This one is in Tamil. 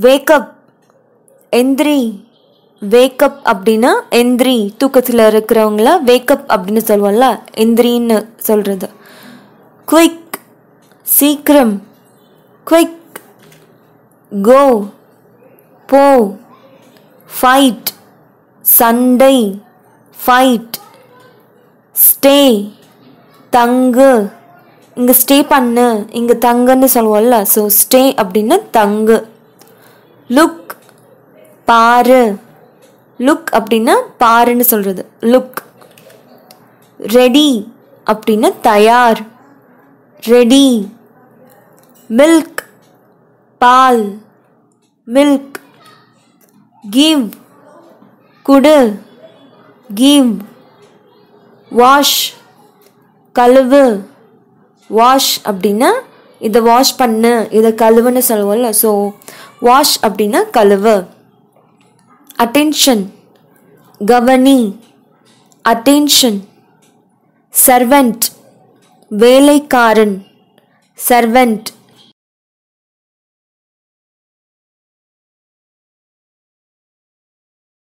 வேக்கப் எந்திரி. வேக்கப் அப்படின்னா எந்திரி. தூக்கத்தில் இருக்கிறவங்கள வேக்கப் அப்படின்னு சொல்லுவோம்ல எந்திரின்னு சொல்கிறது குயிக் சீக்கிரம். குயிக் கோ போ. ஃபைட் சண்டை. ஃபைட் ஸ்டே தங்கு. இங்கே ஸ்டே பண்ணு. இங்கே தங்குன்னு சொல்லுவோம்ல ஸோ ஸ்டே அப்படின்னா தங்கு. லுக் பாரு. லுக் அப்படின்னா பாருன்னு சொல்கிறது லுக் ரெடி அப்படின்னா தயார். ரெடி மில்க் பால். மில்க் கிவ் குடு. கிவ் வாஷ் கழுவு. வாஷ் அப்படின்னா இதை வாஷ் பண்ணு இதை கழுவுன்னு சொல்லுவோம்ல ஸோ வாஷ் அப்படின்னா கழுவு. அட்டென்ஷன் கவனி அட்டென்ஷன் சர்வெண்ட் வேலைக்காரன் சர்வெண்ட்